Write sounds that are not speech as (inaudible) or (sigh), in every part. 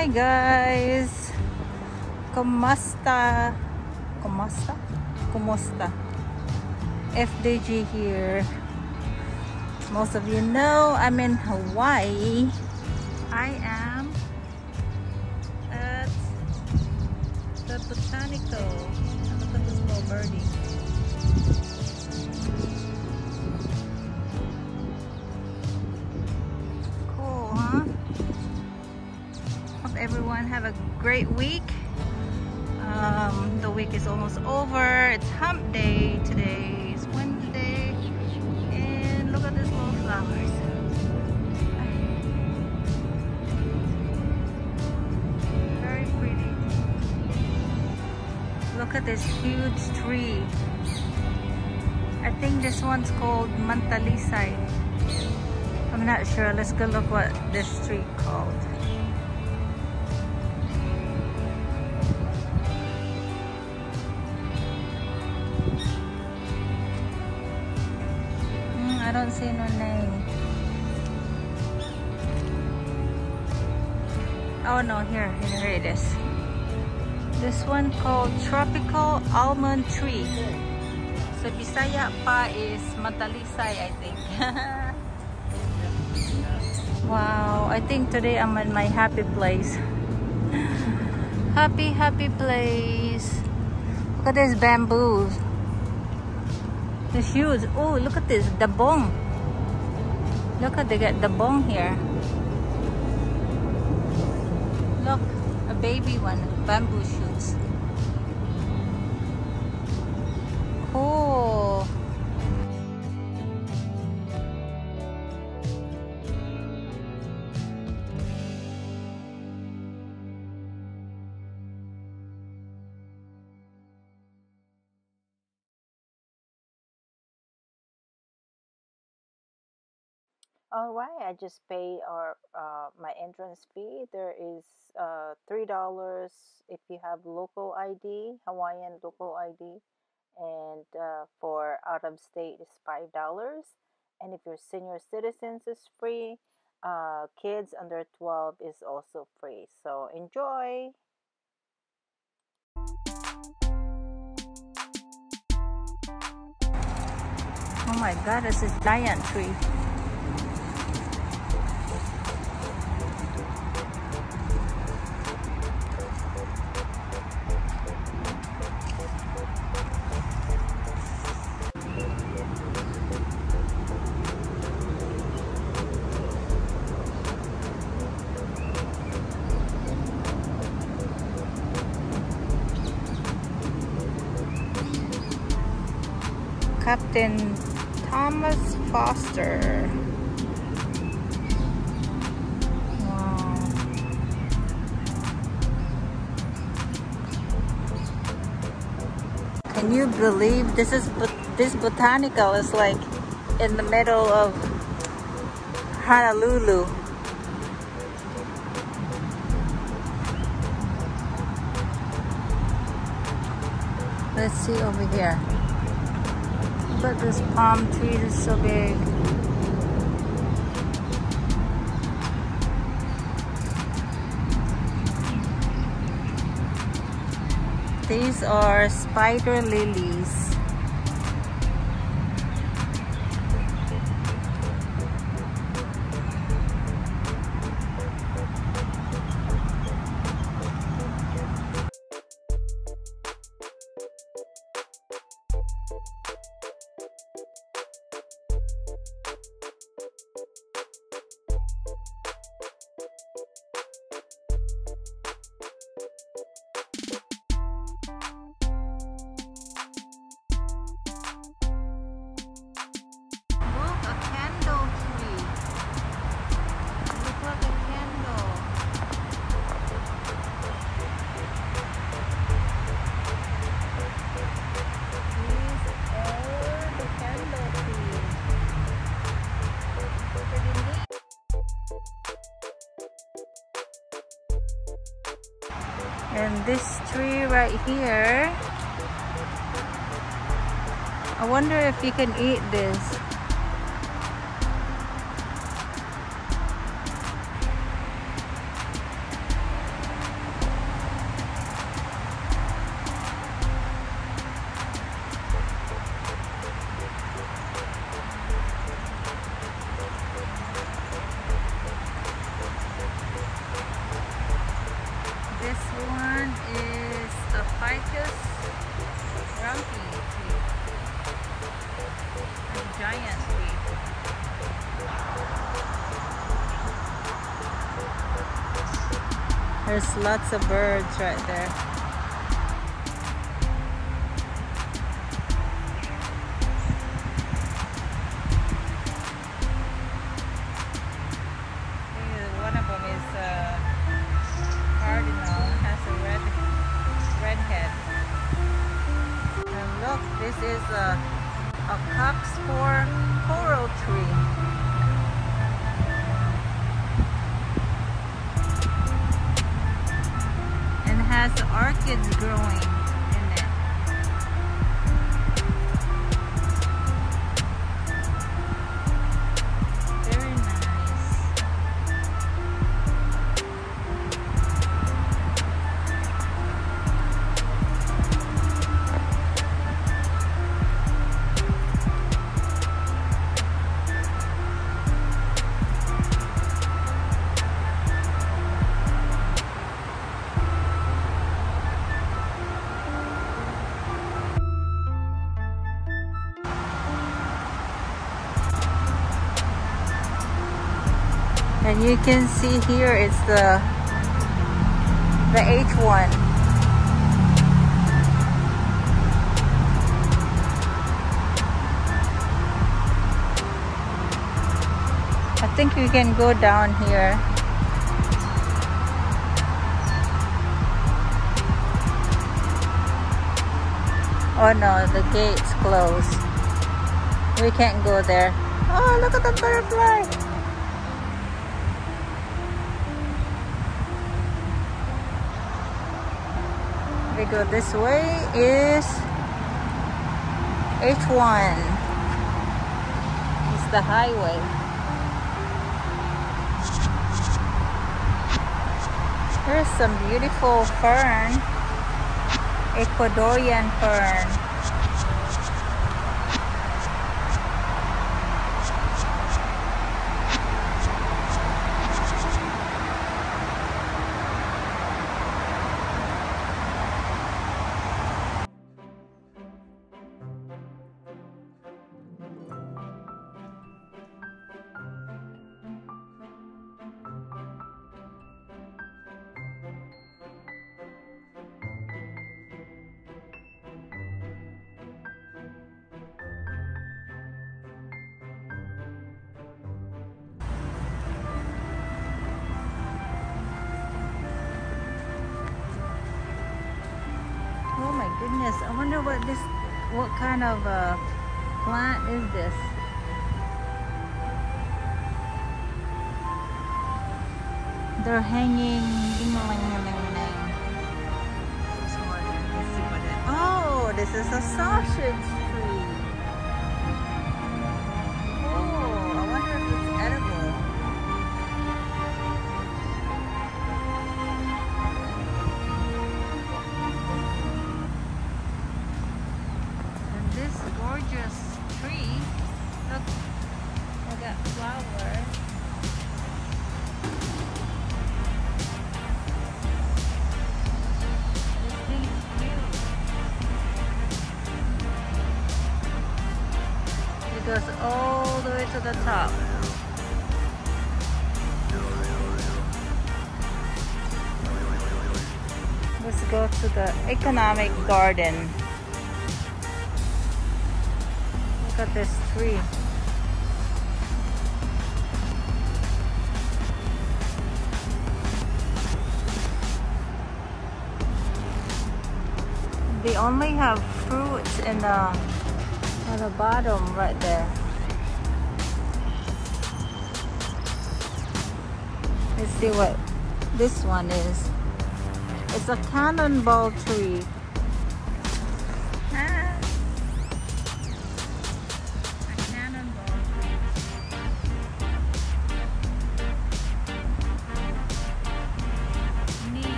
Hi guys! Kumusta? Kumusta? Kumusta? FDG here. Most of you know I'm in Hawaii. I am at the Botanical. Look at great week. Um, the week is almost over. It's hump day today. It's Wednesday. And look at these little flowers. Very pretty. Look at this huge tree. I think this one's called Mantalisay. I'm not sure. Let's go look what this tree called. Oh no, here, here it is. This one called Tropical Almond Tree. Sa Bisaya pa is Matalisay, I think. (laughs) wow, I think today I'm in my happy place. (laughs) happy, happy place. Look at this bamboos. It's huge. Oh, look at this, the bong. Look at they got the bong here. Baby one, bamboo All right, I just paid our uh, my entrance fee. There is uh, three dollars if you have local ID, Hawaiian local ID, and uh, for out of state is five dollars. And if you're senior citizens, is free. Uh, kids under twelve is also free. So enjoy. Oh my god, this is giant tree. Captain Thomas Foster. Can you believe this is this botanical is like in the middle of Honolulu. Let's see over here. Look at this palm tree is so big. These are spider lilies. This tree right here. I wonder if you can eat this. Lots of birds right there. One of them is a cardinal, has a red red head. And look, this is a a cockspur coral tree. Orchids growing. You can see here it's the the H1 I think we can go down here. Oh no the gate's closed. We can't go there. Oh look at the butterfly go this way is H1 it's the highway. Here's some beautiful fern Ecuadorian fern goodness, I wonder what this, what kind of uh, plant is this? They're hanging. Oh, this is a sausage goes all the way to the top. Let's go to the economic garden. Look at this tree. They only have fruits in the um, on the bottom right there. Let's see what this one is. It's a cannonball tree.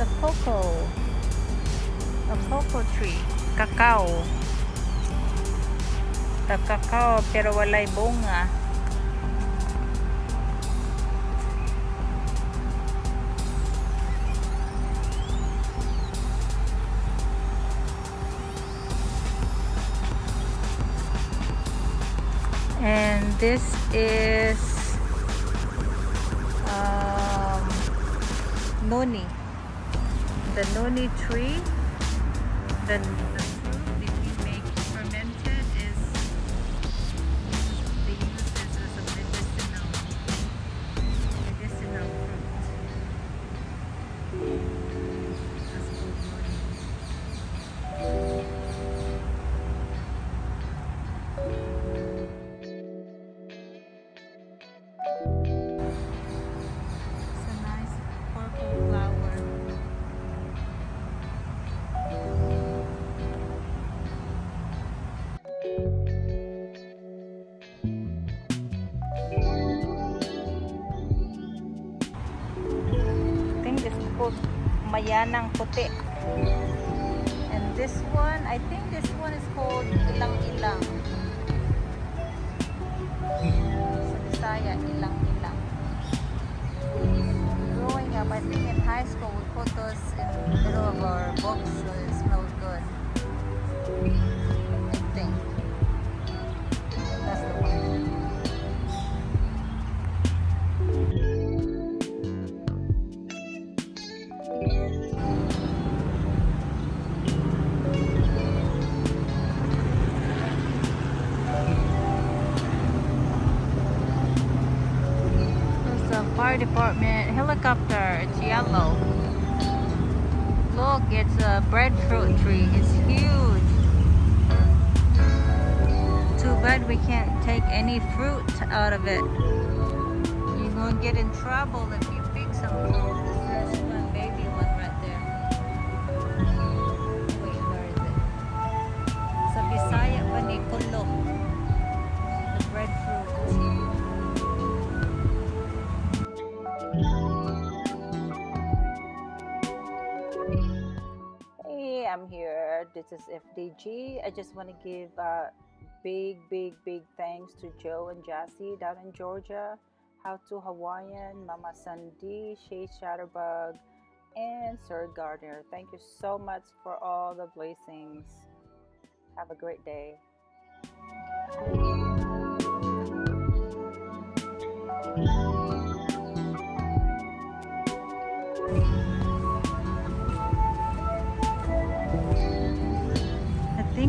A cocoa, a cocoa tree, cacao. The cacao pero walay bunga. And this is noni. The noni tree. The, Mayanang Puti. And this one, I think this one is called Ilang Ilang. Sa Bisaya, Ilang A breadfruit tree. It's huge. Too bad we can't take any fruit out of it. You're gonna get in trouble if you pick some fruit. There's one baby one right there. Wait, where is it? Sa Bisaya pa I'm here. This is FDG. I just want to give a big, big, big thanks to Joe and Jassy down in Georgia, How to Hawaiian, Mama Sandy, Shay Shatterbug, and Sir Gardner. Thank you so much for all the blessings. Have a great day. I (laughs)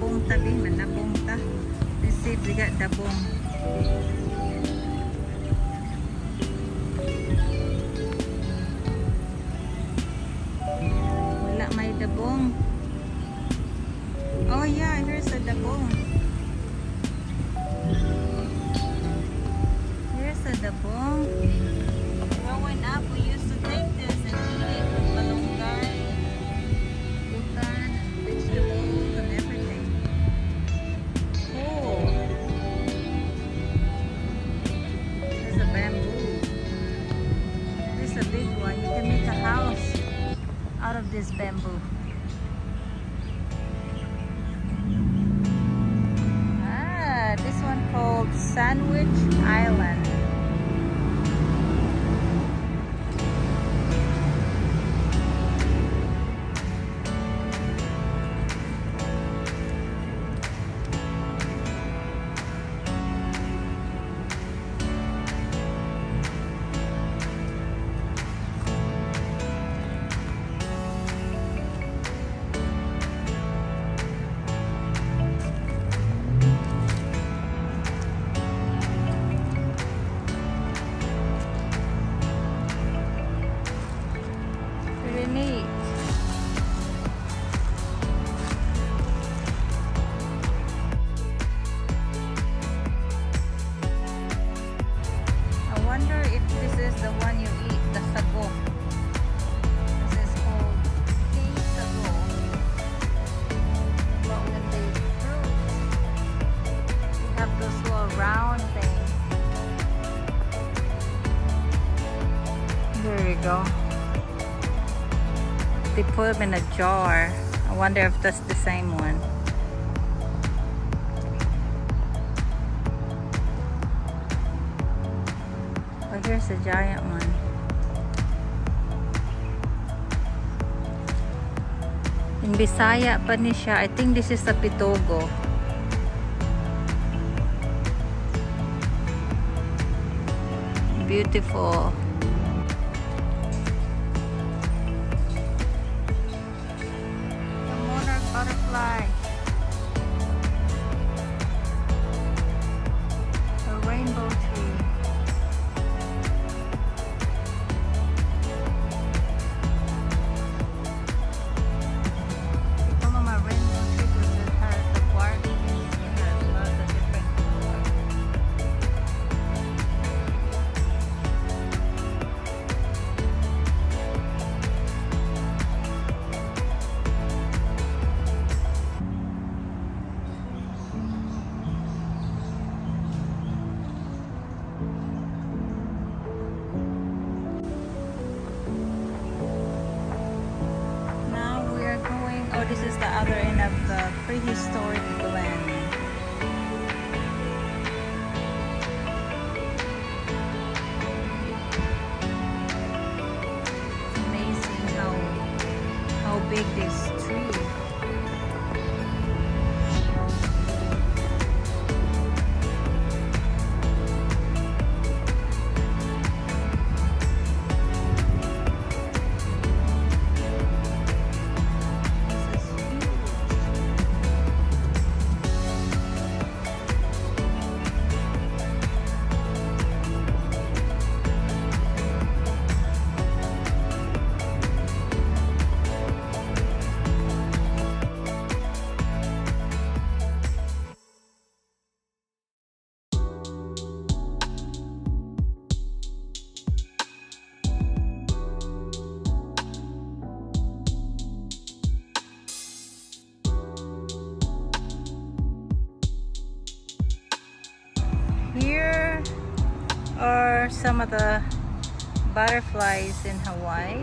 manabong tabi, manabong ta. Let's see if we got dabong. Wala may dabong. Oh yeah, here's a dabong. Go. They put them in a jar. I wonder if that's the same one. But here's a giant one. In Bisaya pa. I think this is a pitogo. Beautiful. Rainbow prehistoric some of the butterflies in Hawaii.